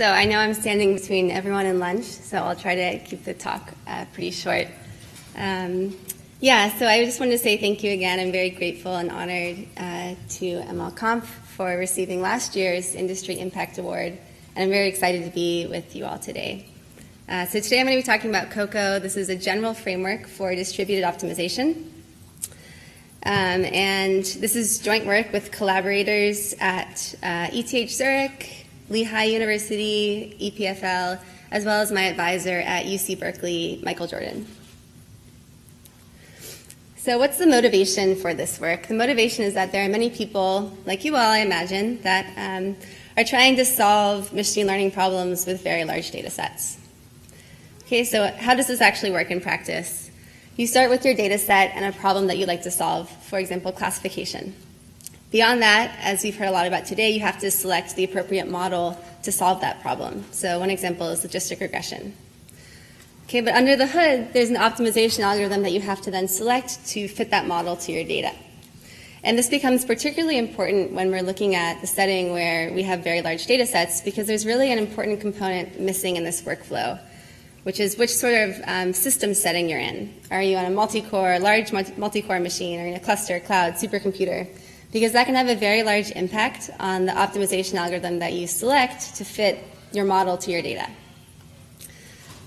So I know I'm standing between everyone and lunch, so I'll try to keep the talk uh, pretty short. Um, yeah, so I just wanted to say thank you again. I'm very grateful and honored uh, to MLConf for receiving last year's Industry Impact Award, and I'm very excited to be with you all today. Uh, so today I'm going to be talking about CoCoA. This is a general framework for distributed optimization. Um, and this is joint work with collaborators at uh, ETH Zurich, Lehigh University, EPFL, as well as my advisor at UC Berkeley, Michael Jordan. So, what's the motivation for this work? The motivation is that there are many people, like you all, I imagine, that um, are trying to solve machine learning problems with very large data sets. Okay, so how does this actually work in practice? You start with your data set and a problem that you'd like to solve, for example, classification. Beyond that, as we've heard a lot about today, you have to select the appropriate model to solve that problem. So one example is logistic regression. Okay, but under the hood, there's an optimization algorithm that you have to then select to fit that model to your data. And this becomes particularly important when we're looking at the setting where we have very large data sets because there's really an important component missing in this workflow, which is which sort of um, system setting you're in. Are you on a multi-core, large multi-core machine, or in a cluster, cloud, supercomputer? Because that can have a very large impact on the optimization algorithm that you select to fit your model to your data.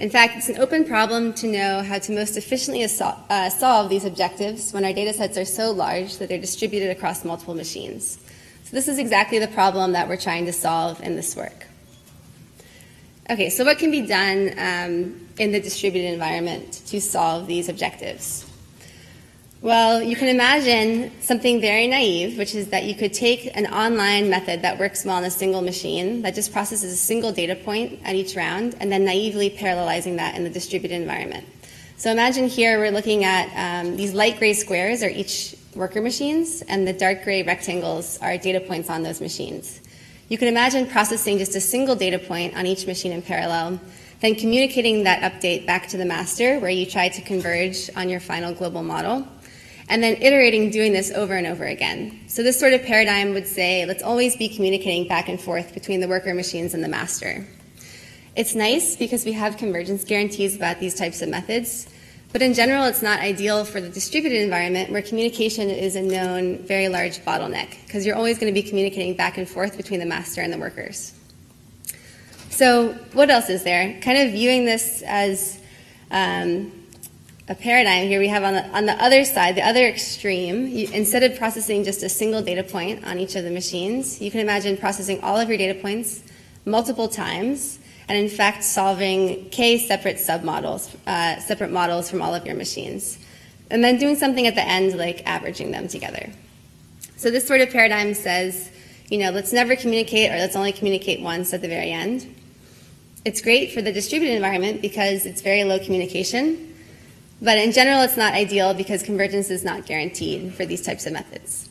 In fact, it's an open problem to know how to most efficiently uh, solve these objectives when our data sets are so large that they're distributed across multiple machines. So this is exactly the problem that we're trying to solve in this work. Okay, so what can be done um, in the distributed environment to solve these objectives? Well, you can imagine something very naive, which is that you could take an online method that works well on a single machine that just processes a single data point at each round and then naively parallelizing that in the distributed environment. So imagine here we're looking at um, these light gray squares are each worker machines and the dark gray rectangles are data points on those machines. You can imagine processing just a single data point on each machine in parallel, then communicating that update back to the master where you try to converge on your final global model and then iterating doing this over and over again. So this sort of paradigm would say, let's always be communicating back and forth between the worker machines and the master. It's nice because we have convergence guarantees about these types of methods, but in general, it's not ideal for the distributed environment where communication is a known very large bottleneck, because you're always going to be communicating back and forth between the master and the workers. So what else is there? Kind of viewing this as um, a paradigm here we have on the, on the other side, the other extreme, you, instead of processing just a single data point on each of the machines, you can imagine processing all of your data points multiple times and in fact solving k separate submodels, uh, separate models from all of your machines. And then doing something at the end like averaging them together. So this sort of paradigm says, you know, let's never communicate or let's only communicate once at the very end. It's great for the distributed environment because it's very low communication but in general, it's not ideal because convergence is not guaranteed for these types of methods.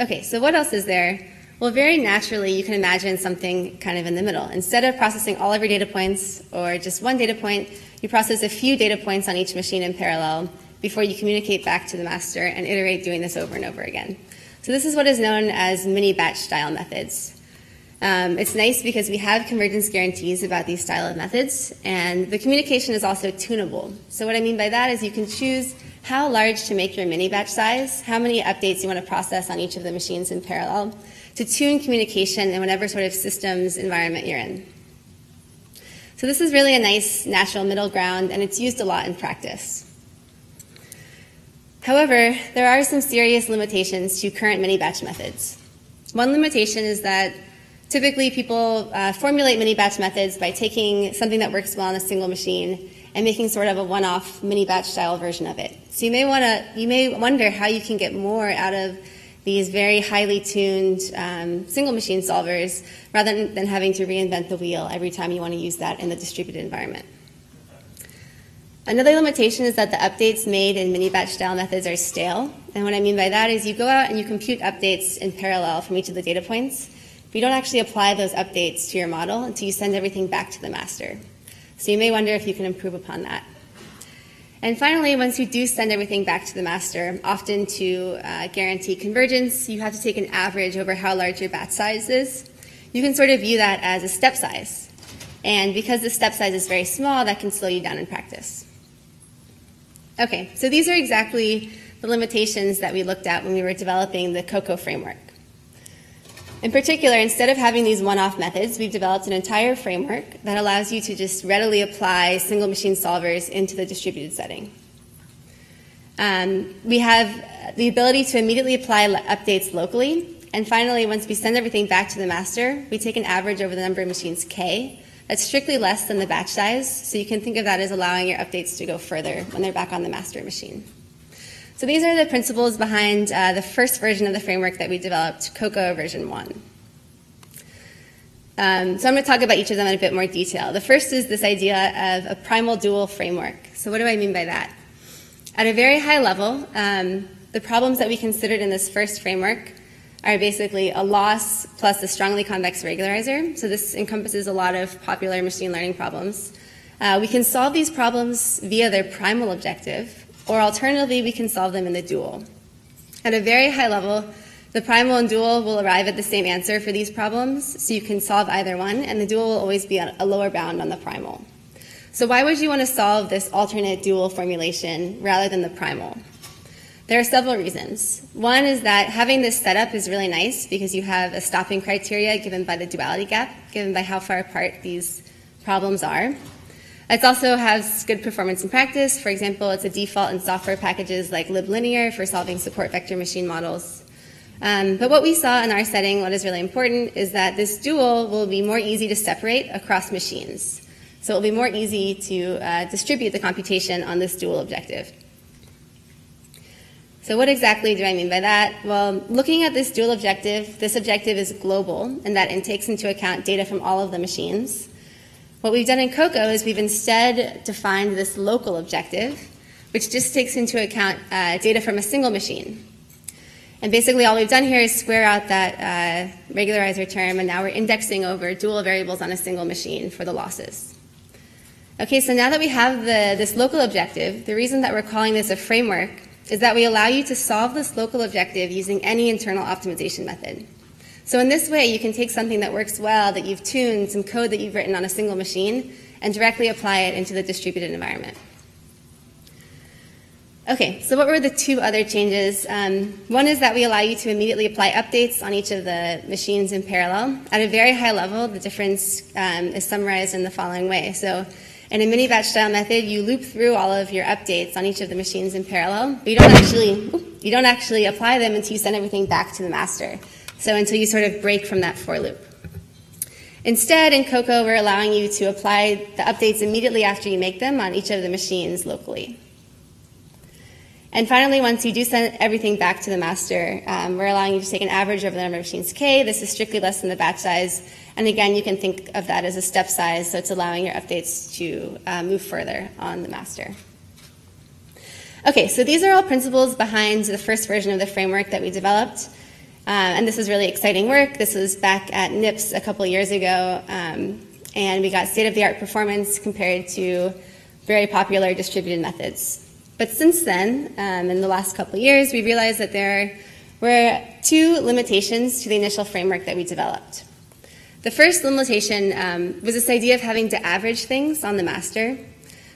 Okay, so what else is there? Well, very naturally, you can imagine something kind of in the middle. Instead of processing all of your data points or just one data point, you process a few data points on each machine in parallel before you communicate back to the master and iterate doing this over and over again. So this is what is known as mini batch style methods. Um, it's nice because we have convergence guarantees about these style of methods, and the communication is also tunable. So what I mean by that is you can choose how large to make your mini batch size, how many updates you want to process on each of the machines in parallel, to tune communication in whatever sort of systems environment you're in. So this is really a nice natural middle ground, and it's used a lot in practice. However, there are some serious limitations to current mini batch methods. One limitation is that Typically, people uh, formulate mini batch methods by taking something that works well on a single machine and making sort of a one-off mini batch style version of it. So you may want to, you may wonder how you can get more out of these very highly tuned um, single machine solvers rather than, than having to reinvent the wheel every time you want to use that in the distributed environment. Another limitation is that the updates made in mini batch style methods are stale. And what I mean by that is you go out and you compute updates in parallel from each of the data points. But you don't actually apply those updates to your model until you send everything back to the master. So you may wonder if you can improve upon that. And finally, once you do send everything back to the master, often to uh, guarantee convergence, you have to take an average over how large your batch size is. you can sort of view that as a step size. And because the step size is very small, that can slow you down in practice. Okay, so these are exactly the limitations that we looked at when we were developing the CoCoA framework. In particular, instead of having these one-off methods, we've developed an entire framework that allows you to just readily apply single machine solvers into the distributed setting. Um, we have the ability to immediately apply updates locally. And finally, once we send everything back to the master, we take an average over the number of machines k. That's strictly less than the batch size, so you can think of that as allowing your updates to go further when they're back on the master machine. So these are the principles behind uh, the first version of the framework that we developed, CoCoA version 1. Um, so I'm going to talk about each of them in a bit more detail. The first is this idea of a primal dual framework. So what do I mean by that? At a very high level, um, the problems that we considered in this first framework are basically a loss plus a strongly convex regularizer. So this encompasses a lot of popular machine learning problems. Uh, we can solve these problems via their primal objective, or alternatively, we can solve them in the dual. At a very high level, the primal and dual will arrive at the same answer for these problems, so you can solve either one, and the dual will always be a lower bound on the primal. So why would you want to solve this alternate dual formulation rather than the primal? There are several reasons. One is that having this setup is really nice because you have a stopping criteria given by the duality gap, given by how far apart these problems are. It also has good performance in practice. For example, it's a default in software packages like liblinear for solving support vector machine models. Um, but what we saw in our setting, what is really important, is that this dual will be more easy to separate across machines. So it'll be more easy to uh, distribute the computation on this dual objective. So what exactly do I mean by that? Well, looking at this dual objective, this objective is global in that it takes into account data from all of the machines. What we've done in CoCoA is we've instead defined this local objective, which just takes into account uh, data from a single machine. And basically all we've done here is square out that uh, regularizer term, and now we're indexing over dual variables on a single machine for the losses. Okay, so now that we have the, this local objective, the reason that we're calling this a framework is that we allow you to solve this local objective using any internal optimization method. So in this way, you can take something that works well, that you've tuned, some code that you've written on a single machine, and directly apply it into the distributed environment. Okay, so what were the two other changes? Um, one is that we allow you to immediately apply updates on each of the machines in parallel. At a very high level, the difference um, is summarized in the following way. So in a mini batch style method, you loop through all of your updates on each of the machines in parallel, but you don't actually you don't actually apply them until you send everything back to the master. So until you sort of break from that for loop. Instead, in CoCoA, we're allowing you to apply the updates immediately after you make them on each of the machines locally. And finally, once you do send everything back to the master, um, we're allowing you to take an average over the number of machines k. This is strictly less than the batch size. And again, you can think of that as a step size, so it's allowing your updates to uh, move further on the master. Okay, so these are all principles behind the first version of the framework that we developed. Uh, and this is really exciting work. This was back at NIPS a couple years ago, um, and we got state of the art performance compared to very popular distributed methods. But since then, um, in the last couple years, we realized that there were two limitations to the initial framework that we developed. The first limitation um, was this idea of having to average things on the master.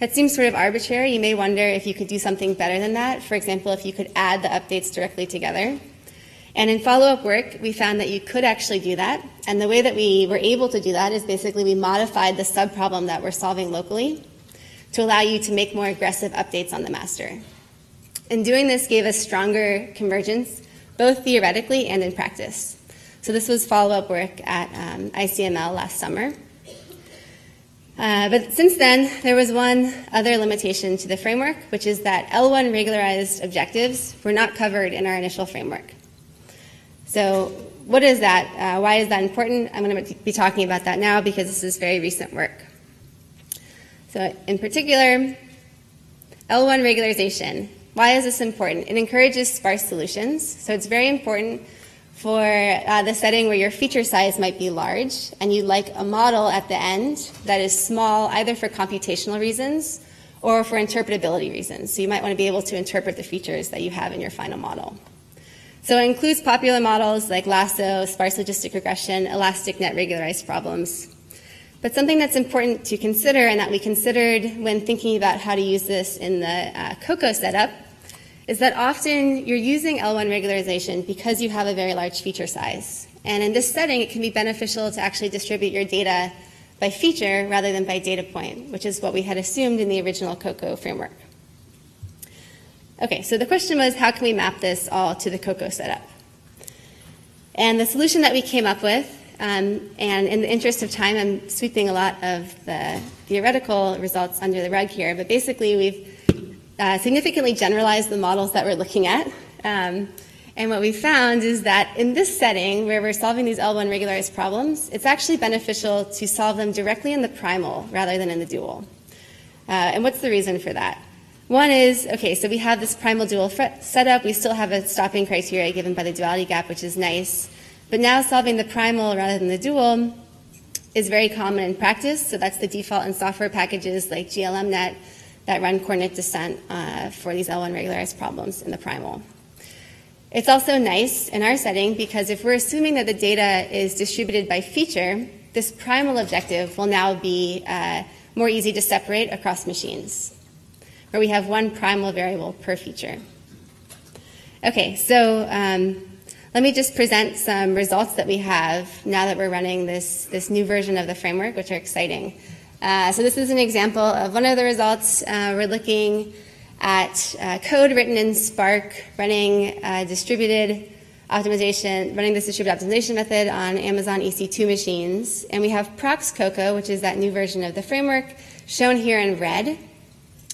That seems sort of arbitrary. You may wonder if you could do something better than that. For example, if you could add the updates directly together. And in follow up work, we found that you could actually do that. And the way that we were able to do that is basically we modified the subproblem that we're solving locally to allow you to make more aggressive updates on the master. And doing this gave us stronger convergence, both theoretically and in practice. So this was follow-up work at um, ICML last summer. Uh, but since then, there was one other limitation to the framework, which is that L1 regularized objectives were not covered in our initial framework. So what is that? Uh, why is that important? I'm going to be talking about that now because this is very recent work. So in particular, L1 regularization. Why is this important? It encourages sparse solutions. So it's very important for uh, the setting where your feature size might be large and you'd like a model at the end that is small either for computational reasons or for interpretability reasons. So you might want to be able to interpret the features that you have in your final model. So it includes popular models like lasso, sparse logistic regression, elastic net regularized problems. But something that's important to consider and that we considered when thinking about how to use this in the uh, CoCoA setup is that often you're using L1 regularization because you have a very large feature size. And in this setting, it can be beneficial to actually distribute your data by feature rather than by data point, which is what we had assumed in the original CoCoA framework. Okay, so the question was how can we map this all to the CoCoA setup? And the solution that we came up with, um, and in the interest of time, I'm sweeping a lot of the theoretical results under the rug here, but basically we've uh, significantly generalized the models that we're looking at. Um, and what we found is that in this setting, where we're solving these L1 regularized problems, it's actually beneficial to solve them directly in the primal rather than in the dual. Uh, and what's the reason for that? One is, okay, so we have this primal dual setup. We still have a stopping criteria given by the duality gap, which is nice. But now solving the primal rather than the dual is very common in practice. So that's the default in software packages like GLMNet that run coordinate descent uh, for these L1 regularized problems in the primal. It's also nice in our setting because if we're assuming that the data is distributed by feature, this primal objective will now be uh, more easy to separate across machines where we have one primal variable per feature. Okay, so um, let me just present some results that we have now that we're running this, this new version of the framework, which are exciting. Uh, so this is an example of one of the results. Uh, we're looking at uh, code written in Spark running distributed optimization, running this distributed optimization method on Amazon EC2 machines. And we have Prox CoCoA, which is that new version of the framework, shown here in red.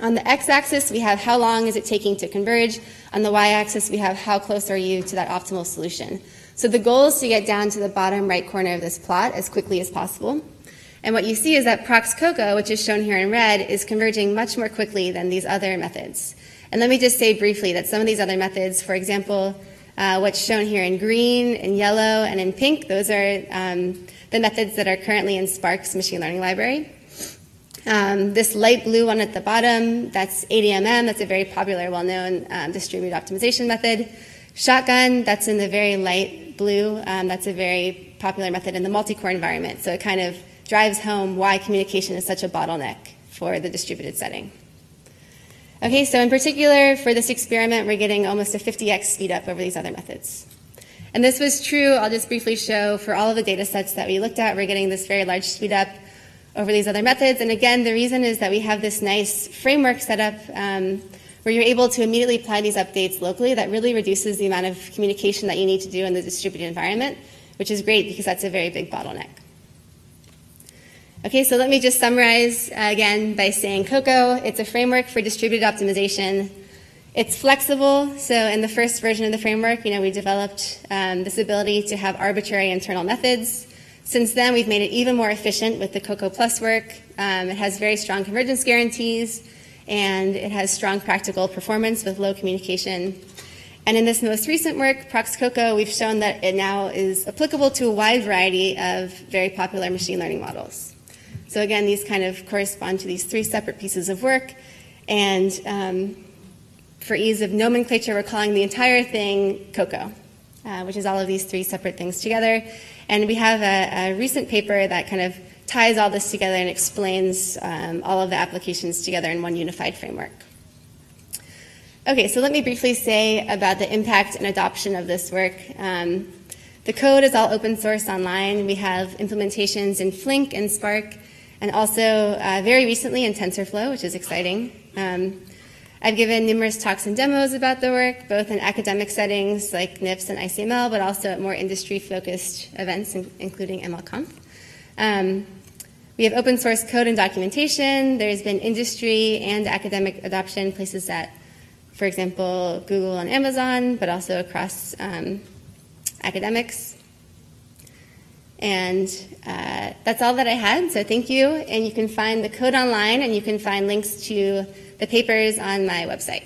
On the x-axis, we have how long is it taking to converge. On the y-axis, we have how close are you to that optimal solution. So the goal is to get down to the bottom right corner of this plot as quickly as possible. And what you see is that ProxCoCoA, which is shown here in red, is converging much more quickly than these other methods. And let me just say briefly that some of these other methods, for example, uh, what's shown here in green, in yellow, and in pink, those are um, the methods that are currently in Spark's machine learning library. Um, this light blue one at the bottom, that's ADMM. That's a very popular, well-known um, distributed optimization method. Shotgun, that's in the very light blue. Um, that's a very popular method in the multi-core environment. So it kind of drives home why communication is such a bottleneck for the distributed setting. Okay, so in particular, for this experiment, we're getting almost a 50x speed up over these other methods. And this was true, I'll just briefly show, for all of the data sets that we looked at, we're getting this very large speed up over these other methods. And again, the reason is that we have this nice framework set up um, where you're able to immediately apply these updates locally that really reduces the amount of communication that you need to do in the distributed environment, which is great because that's a very big bottleneck. Okay, so let me just summarize uh, again by saying CoCoA, it's a framework for distributed optimization. It's flexible, so in the first version of the framework, you know, we developed um, this ability to have arbitrary internal methods since then, we've made it even more efficient with the CoCoA Plus work. Um, it has very strong convergence guarantees, and it has strong practical performance with low communication. And in this most recent work, ProxCoCoA, we've shown that it now is applicable to a wide variety of very popular machine learning models. So again, these kind of correspond to these three separate pieces of work. And um, for ease of nomenclature, we're calling the entire thing CoCoA, uh, which is all of these three separate things together. And we have a, a recent paper that kind of ties all this together and explains um, all of the applications together in one unified framework. Okay, so let me briefly say about the impact and adoption of this work. Um, the code is all open source online. We have implementations in Flink and Spark, and also uh, very recently in TensorFlow, which is exciting. Um, I've given numerous talks and demos about the work, both in academic settings like NIPS and ICML, but also at more industry-focused events, including MLConf. Um, we have open source code and documentation. There's been industry and academic adoption, places that, for example, Google and Amazon, but also across um, academics. And uh, that's all that I had, so thank you. And you can find the code online, and you can find links to the papers on my website.